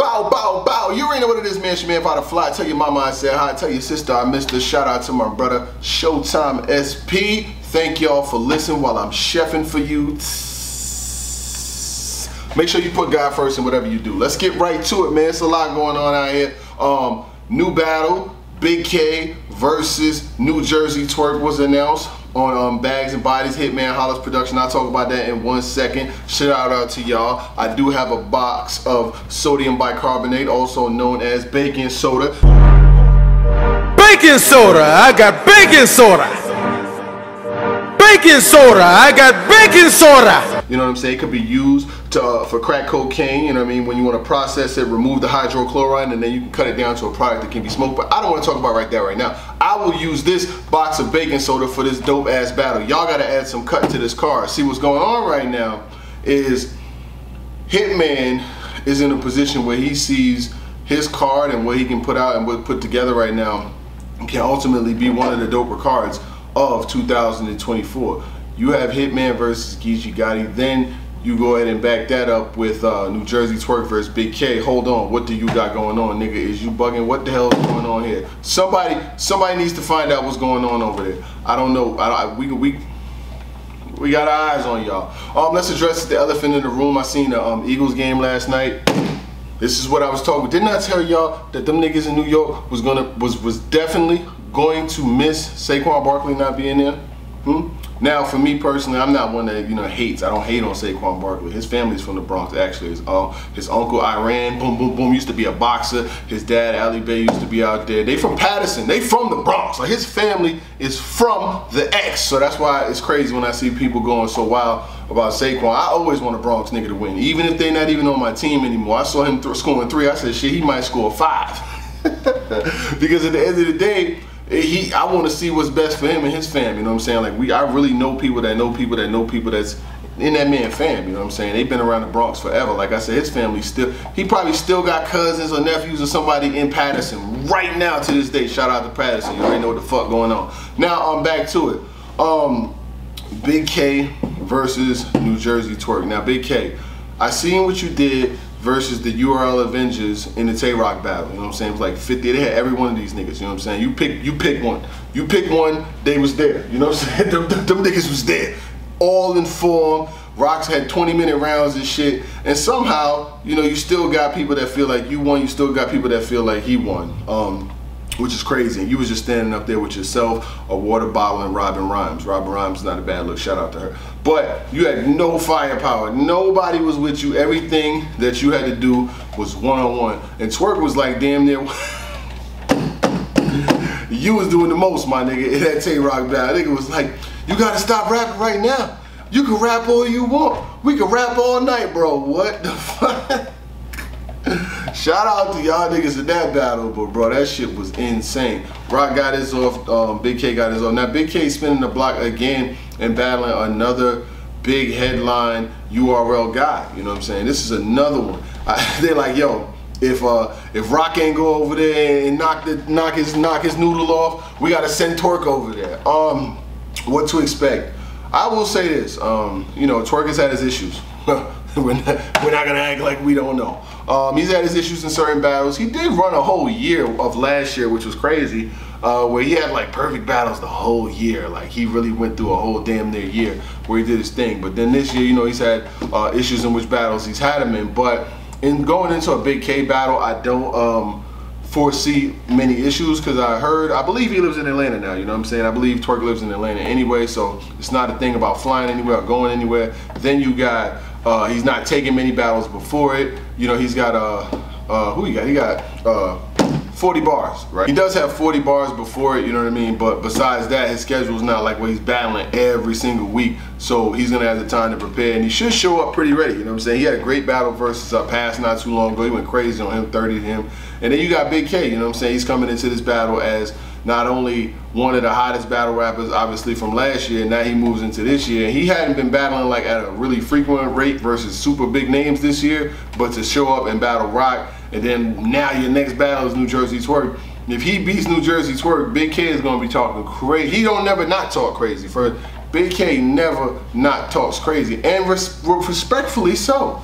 Bow, bow, bow. You already know what it is, man. It's your man, Vada Fly. Tell your mama I said hi. Tell your sister I missed her. Shout out to my brother, Showtime SP. Thank y'all for listening while I'm chefing for you. Make sure you put God first in whatever you do. Let's get right to it, man. It's a lot going on out here. Um, new battle, Bigg K versus Nu Jerzey Twork was announced on um, Bags and Bodies, Hitman Holla's production. I'll talk about that in one second. Shout out to y'all. I do have a box of sodium bicarbonate, also known as baking soda. Baking soda, I got baking soda. Baking soda, I got baking soda. You know what I'm saying? It could be used to, uh, for crack cocaine, you know what I mean? When you want to process it, remove the hydrochloride, and then you can cut it down to a product that can be smoked. But I don't want to talk about right there right now. I will use this box of baking soda for this dope ass battle. Y'all got to add some cut to this card. See what's going on right now is Hitman is in a position where he sees his card and what he can put out and what put together right now can ultimately be one of the doper cards of 2024 you have Hitman versus Geechi Gotti. Then you go ahead and back that up with uh, Nu Jerzey Twork versus Bigg K. Hold on, what do you got going on, nigga? Is you bugging? What the hell is going on here? Somebody, somebody needs to find out what's going on over there. I don't know. I, I, we we we got our eyes on y'all. Um, let's address the elephant in the room. I seen the um, Eagles game last night. This is what I was talking. Didn't I tell y'all that them niggas in New York was gonna was was definitely going to miss Saquon Barkley not being there? Hmm? Now, for me personally, I'm not one that you know hates. I don't hate on Saquon Barkley. His family's from the Bronx. Actually, his um, his uncle Iran, boom, boom, boom, used to be a boxer. His dad Alibay used to be out there. They from Patterson. They from the Bronx. Like his family is from the X. So that's why it's crazy when I see people going so wild about Saquon. I always want a Bronx nigga to win, even if they're not even on my team anymore. I saw him th scoring three. I said, shit, he might score five. because at the end of the day he I want to see what's best for him and his fam. You know what I'm saying? Like we, I really know people that know people that know people that's in that man fam. You know what I'm saying? They've been around the Bronx forever. Like I said, his family still. He probably still got cousins or nephews or somebody in Patterson right now to this day. Shout out to Patterson. You already know what the fuck going on. Now I'm back to it. Um, Bigg K versus Nu Jerzey Twork. Now Bigg K, I seen what you did versus the URL Avengers in the Tay Roc battle. You know what I'm saying? It's like 50. They had every one of these niggas. You know what I'm saying? You pick, you pick one. You pick one. They was there. You know what I'm saying? them, them, them niggas was there, all in form. Roc's had 20 minute rounds and shit. And somehow, you know, you still got people that feel like you won. You still got people that feel like he won. Um, which is crazy. And you was just standing up there with yourself, a water bottle, and Robin Rhymes. Robin Rhymes is not a bad look. Shout out to her. But you had no firepower. Nobody was with you. Everything that you had to do was one-on-one. -on -one. And Twork was like damn near... you was doing the most, my nigga, in that Tay Roc battle. It was like, you gotta stop rapping right now. You can rap all you want. We can rap all night, bro. What the fuck? Shout out to y'all niggas in that battle, but bro, that shit was insane. Roc got his off, um, Bigg K got his off. Now Bigg K spinning the block again and battling another big headline URL guy. You know what I'm saying? This is another one. I, they're like, yo, if uh, if Roc ain't go over there and knock the knock his knock his noodle off, we gotta send Twork over there. Um, what to expect? I will say this. Um, you know, Twork has had his issues. we're, not, we're not gonna act like we don't know. Um, he's had his issues in certain battles. He did run a whole year of last year, which was crazy, uh, where he had like perfect battles the whole year. Like he really went through a whole damn near year where he did his thing. But then this year, you know, he's had uh, issues in which battles he's had him in. But in going into a Bigg K battle, I don't um, foresee many issues because I heard, I believe he lives in Atlanta now, you know what I'm saying? I believe Twork lives in Atlanta anyway, so it's not a thing about flying anywhere or going anywhere. Then you got uh, he's not taking many battles before it. You know, he's got, uh, uh, who he got? He got uh, 40 bars, right? He does have 40 bars before it, you know what I mean? But besides that, his schedule is not like where he's battling every single week. So he's gonna have the time to prepare and he should show up pretty ready, you know what I'm saying? He had a great battle versus uh, Pass not too long ago. He went crazy on him, 30 to him. And then you got Big K, you know what I'm saying? He's coming into this battle as not only one of the hottest battle rappers obviously from last year now he moves into this year. He hadn't been battling like at a really frequent rate versus super big names this year but to show up and battle Roc and then now your next battle is Nu Jerzey Twork if he beats Nu Jerzey Twork Bigg K is going to be talking crazy. He don't never not talk crazy for Bigg K never not talks crazy and res respectfully so.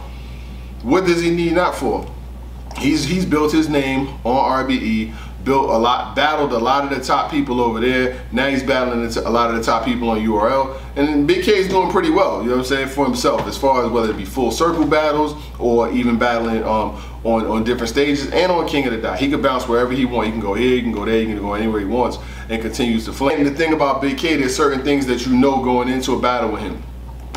What does he need not for he's he's built his name on RBE built a lot, battled a lot of the top people over there. Now he's battling a lot of the top people on URL. And Bigg K is doing pretty well, you know what I'm saying, for himself, as far as whether it be full circle battles or even battling um, on, on different stages and on King of the Dot. He can bounce wherever he wants. He can go here, he can go there, he can go anywhere he wants and continues to flame. And the thing about Bigg K, there's certain things that you know going into a battle with him.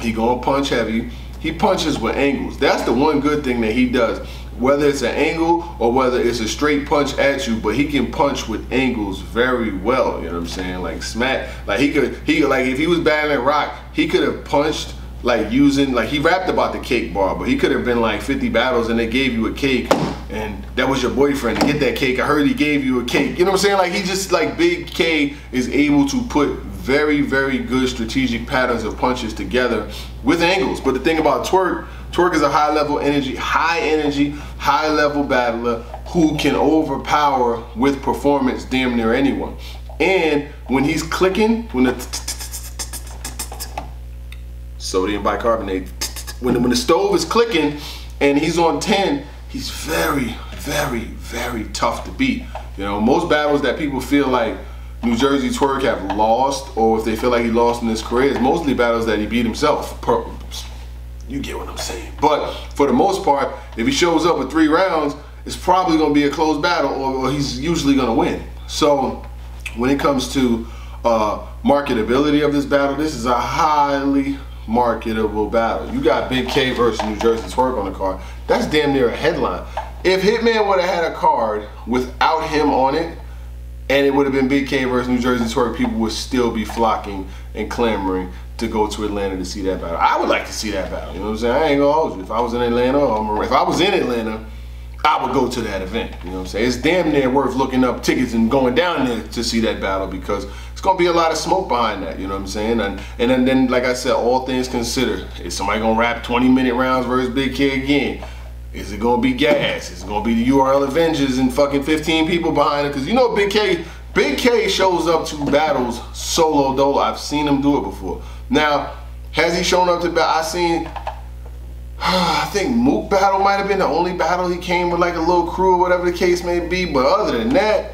He gonna punch heavy. He punches with angles. That's the one good thing that he does whether it's an angle or whether it's a straight punch at you, but he can punch with angles very well. You know what I'm saying? Like smack, like he could, he like if he was battling Roc, he could have punched like using like he rapped about the cake bar, but he could have been like 50 battles and they gave you a cake and that was your boyfriend to get that cake. I heard he gave you a cake. You know what I'm saying? Like he just like Bigg K is able to put very very good strategic patterns of punches together with angles. But the thing about Twork Twork is a high level energy, high energy, high level battler who can overpower with performance damn near anyone. And when he's clicking, when the sodium bicarbonate, when, when the stove is clicking and he's on 10, he's very, very, very tough to beat. You know, most battles that people feel like Nu Jerzey Twork have lost, or if they feel like he lost in his career, it's mostly battles that he beat himself you get what I'm saying. But for the most part, if he shows up with three rounds, it's probably going to be a close battle or, he's usually going to win. So when it comes to uh, marketability of this battle, this is a highly marketable battle. You got Bigg K versus Nu Jerzey Twork on the card. That's damn near a headline. If Hitman would have had a card without him on it, and it would have been Bigg K versus Nu Jerzey Twork, people would still be flocking and clamoring to go to Atlanta to see that battle. I would like to see that battle. You know what I'm saying? I ain't gonna hold you. If I was in Atlanta, or if I was in Atlanta, I would go to that event. You know what I'm saying? It's damn near worth looking up tickets and going down there to see that battle because it's gonna be a lot of smoke behind that. You know what I'm saying? And and then, then like I said, all things considered, is somebody gonna rap 20 minute rounds versus Bigg K again? Is it gonna be gas? Is it gonna be the URL Avengers and fucking 15 people behind it? Because you know Bigg K, Bigg K shows up to battles solo dolo. I've seen him do it before. Now, has he shown up to battle? I seen, I think Mook battle might have been the only battle he came with like a little crew or whatever the case may be. But other than that,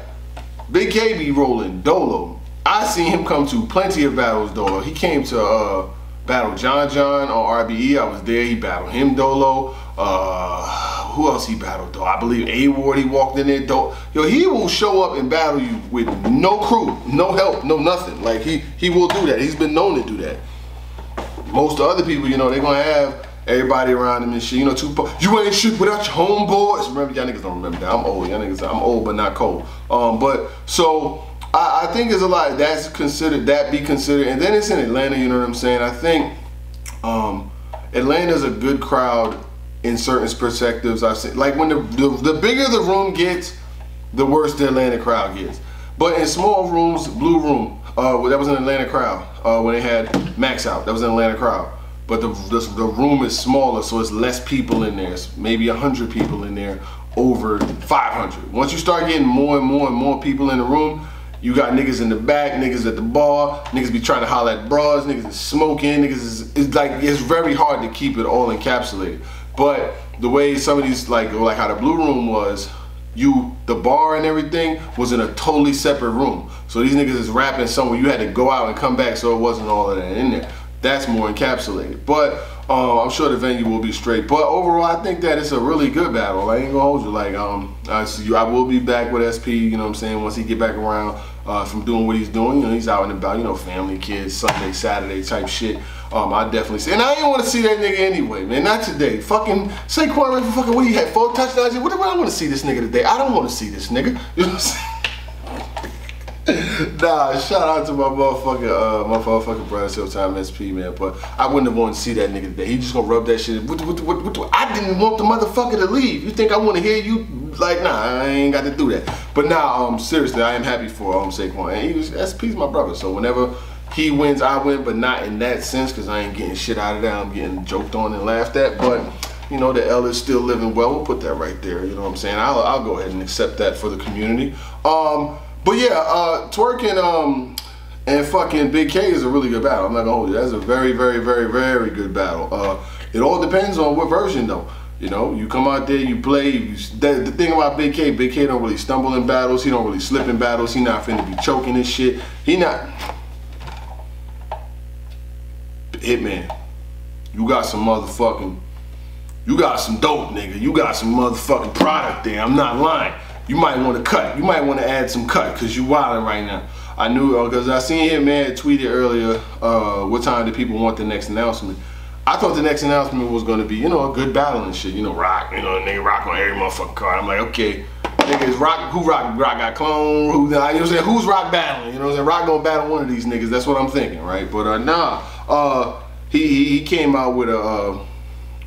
Bigg K be rolling dolo. I seen him come to plenty of battles dolo. He came to uh, battle John John on RBE. I was there. He battled him dolo. Uh, who else he battled though? I believe A Ward. He walked in there. Dolo. Yo, he will show up and battle you with no crew, no help, no nothing. Like he he will do that. He's been known to do that. Most other people, you know, they're gonna have everybody around them and shit. You know, two you ain't shit without your homeboys. Remember, y'all niggas don't remember that. I'm old. Y'all niggas, I'm old but not cold. Um, but so I, I think there's a lot that's considered that be considered, and then it's in Atlanta. You know what I'm saying? I think um, Atlanta's a good crowd in certain perspectives. I've seen like when the, the the bigger the room gets, the worse the Atlanta crowd gets. But in small rooms, Blue Room, uh, that was an Atlanta crowd uh, when they had Max out. That was an Atlanta crowd. But the, the, the room is smaller, so it's less people in there. It's maybe 100 people in there over 500. Once you start getting more and more and more people in the room, you got niggas in the back, niggas at the bar, niggas be trying to holler at bras, niggas is smoking, niggas is, it's like, it's very hard to keep it all encapsulated. But the way some of these, like, like how the Blue Room was, you, the bar and everything was in a totally separate room. So these niggas is rapping somewhere, you had to go out and come back so it wasn't all of that in there. That's more encapsulated. But uh, I'm sure the venue will be straight. But overall, I think that it's a really good battle. I ain't gonna hold you. Like, um, I, I will be back with SP. You know what I'm saying? Once he get back around uh, from doing what he's doing, you know, he's out and about. You know, family, kids, Sunday, Saturday type shit. Um, I definitely see. And I didn't want to see that nigga anyway, man. Not today. Fucking Saquon, fucking what he had four touchdowns. What do I want to see this nigga today? I don't want to see this nigga. You know what I'm saying? nah, shout out to my motherfucking, uh, my motherfucking brother, Showtime SP, man. But I wouldn't have wanted to see that nigga today. He just gonna rub that shit. What, what, what, I didn't want the motherfucker to leave. You think I want to hear you? Like, nah, I ain't got to do that. But now, um, seriously, I am happy for um Saquon. And he was SP's my brother, so whenever he wins, I win, but not in that sense, cause I ain't getting shit out of that. I'm getting joked on and laughed at, but you know, the L is still living well. We'll put that right there. You know what I'm saying? I'll, I'll go ahead and accept that for the community. Um, but yeah, uh, Twork and, um, and fucking Bigg K is a really good battle. I'm not gonna hold you. That's a very, very, very, very good battle. Uh, it all depends on what version though. You know, you come out there, you play. You, the, the thing about Bigg K, Bigg K don't really stumble in battles. He don't really slip in battles. He not finna be choking this shit. He not. Hitman, you got some motherfucking, you got some dope, nigga. You got some motherfucking product there. I'm not lying. You might want to cut. You might want to add some cut because you wilding right now. I knew because uh, I seen Hitman tweeted earlier. Uh, what time do people want the next announcement? I thought the next announcement was gonna be, you know, a good battle and shit. You know, Roc, you know, nigga Roc on every motherfucking card. I'm like, okay, nigga, is Roc, who Roc, Roc got clone, who, you know what I'm saying, who's Roc battling? You know what I'm saying, Roc gonna battle one of these niggas, that's what I'm thinking, right? But uh, nah, uh, he, he came out with a, uh,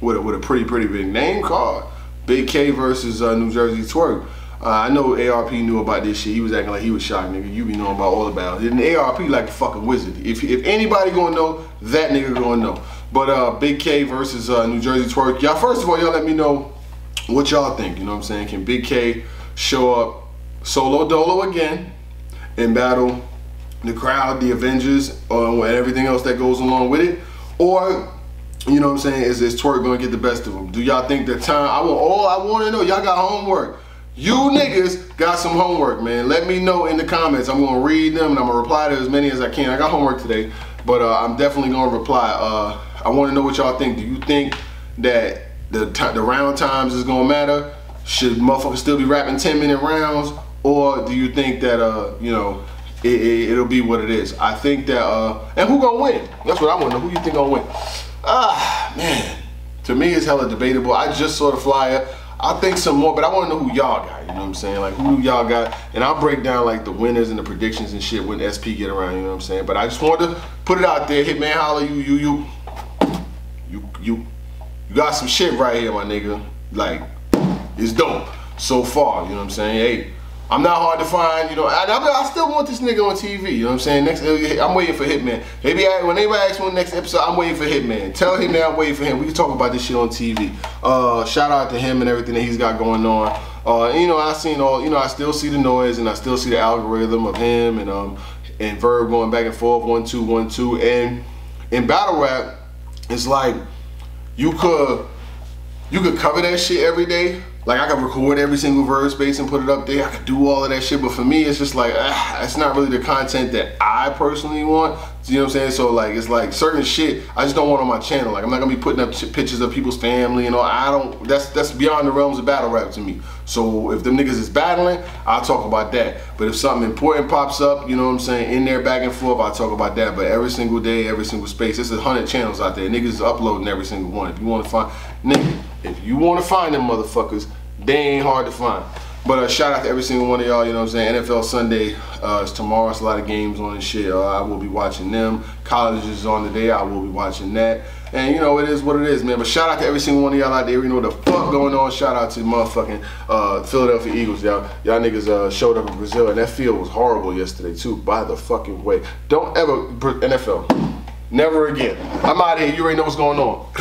with a, with a pretty, pretty big name card. Bigg K versus uh, Nu Jerzey Twork Uh, I know ARP knew about this shit. He was acting like he was shocked, nigga. You be knowing about all the battles. And ARP like a fucking wizard. If, if anybody gonna know, that nigga gonna know. But uh, Bigg K versus uh, Nu Jerzey Twork. Y'all, first of all, y'all let me know what y'all think. You know what I'm saying? Can Bigg K show up solo dolo again and battle the crowd, the Avengers, uh, and everything else that goes along with it? Or you know what I'm saying? Is this Twork gonna get the best of them? Do y'all think that time? I want all I want to know. Y'all got homework. You niggas got some homework, man. Let me know in the comments. I'm gonna read them and I'm gonna reply to as many as I can. I got homework today, but uh, I'm definitely gonna reply. Uh, I want to know what y'all think. Do you think that the the round times is gonna matter? Should motherfuckers still be rapping 10 minute rounds, or do you think that uh you know it, it, will be what it is? I think that uh and who gonna win? That's what I want to know. Who you think gonna win? Ah man, to me it's hella debatable. I just saw the flyer. I think some more, but I want to know who y'all got. You know what I'm saying? Like who y'all got, and I'll break down like the winners and the predictions and shit when SP get around. You know what I'm saying? But I just wanted to put it out there. Hitman, holla, you, you, you you you you got some shit right here, my nigga. Like, it's dope so far. You know what I'm saying? Hey, I'm not hard to find. You know, I, I, I still want this nigga on TV. You know what I'm saying? Next, I'm waiting for Hitman. Maybe I, when anybody asks me the next episode, I'm waiting for Hitman. Tell Hitman I'm waiting for him. We can talk about this shit on TV. Uh, shout out to him and everything that he's got going on. Uh, you know, I seen all. You know, I still see the noise and I still see the algorithm of him and um and Verb going back and forth one two one two and in battle rap it's like you could you could cover that shit every day. Like I could record every single verse space and put it up there. I could do all of that shit, but for me, it's just like ah, it's not really the content that I personally want. You know what I'm saying? So like, it's like certain shit I just don't want on my channel. Like I'm not gonna be putting up pictures of people's family and all. I don't. That's that's beyond the realms of battle rap to me. So if them niggas is battling, I'll talk about that. But if something important pops up, you know what I'm saying, in there back and forth, I'll talk about that. But every single day, every single space, there's a hundred channels out there. Niggas is uploading every single one. If you want to find, nigga, if you want to find them motherfuckers, they ain't hard to find. But uh, shout out to every single one of y'all, you know what I'm saying? NFL Sunday uh, is tomorrow. It's a lot of games on and shit. Uh, I will be watching them. College is on today. I will be watching that. And you know, it is what it is, man. But shout out to every single one of y'all out there. You know what the fuck going on. Shout out to motherfucking uh, Philadelphia Eagles, y'all. Y'all niggas uh, showed up in Brazil, and that field was horrible yesterday, too, by the fucking way. Don't ever, NFL, never again. I'm out here. You already know what's going on.